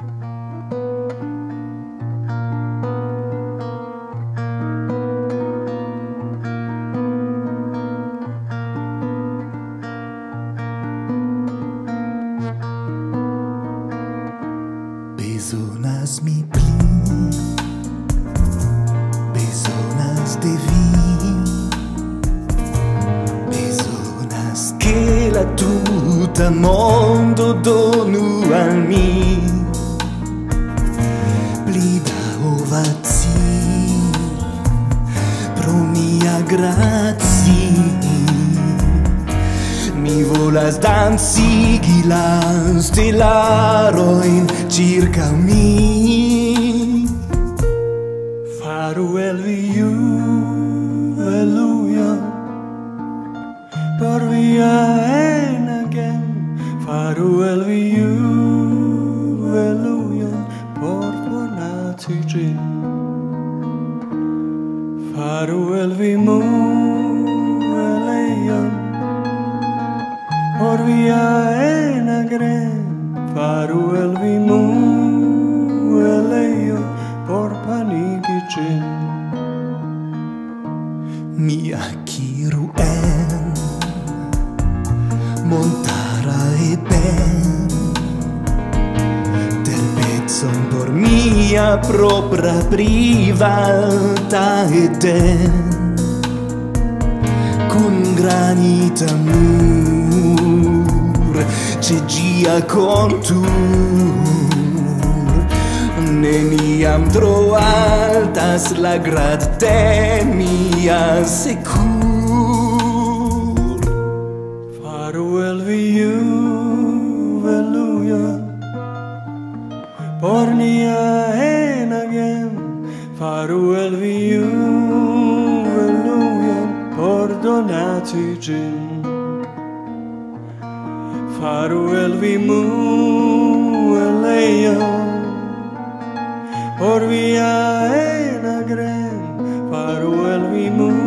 Bezonas mi plin Bezonas de vin Bezonas ke la tuta mondo donu al mi vazii pro mia grazi mi volas dancigi la stelaroin circa mi. Faru el viu alleluia. Por via en again faru el viu ĝin faru el vi muelejon por via enagre faru el vi muelejon por panigi ĝin mi akiru en monta mia propria privata e con granita mur c'è gia contur neniam tro altas la grad te mia secur. Farewell. natijim we mueleyo Or we are in a grand we move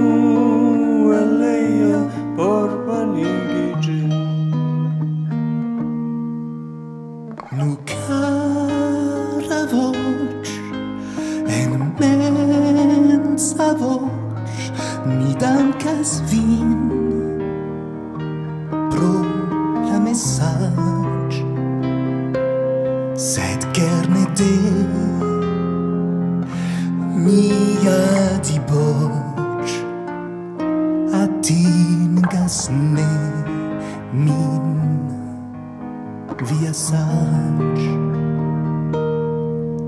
dankas vin pro la message. Sed kerne de mia diboc atingas ne min via sage.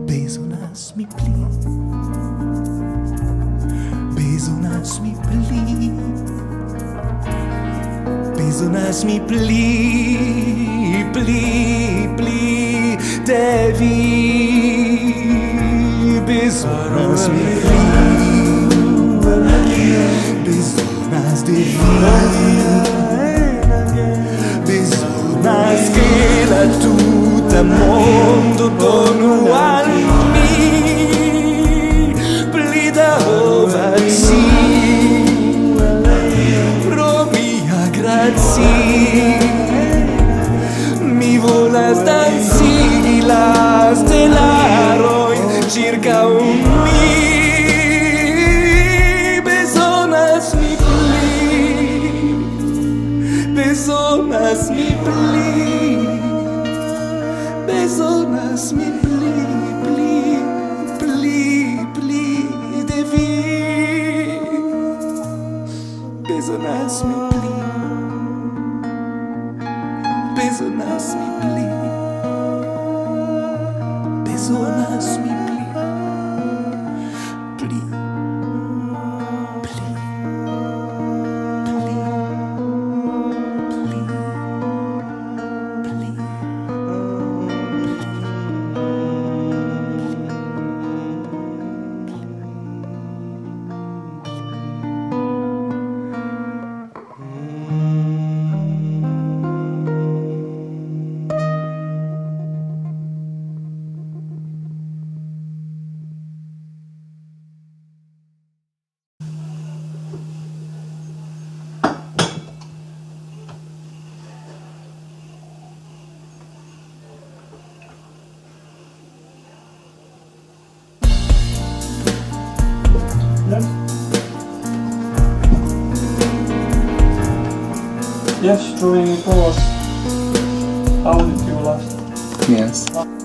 Besonas mi pli. Besonas mi pli besonas mi pli pli pli devi besonas mi pli besonas de besonas che la tuta mondo donu al mi volas danzi la stelaro circa un mi besonas mi pli besonas mi pli besonas mi pli pli pli pli de vi. Besonas mi bezonas mi pli bezonas mi Yes, drawing it was. How did you last? Yes.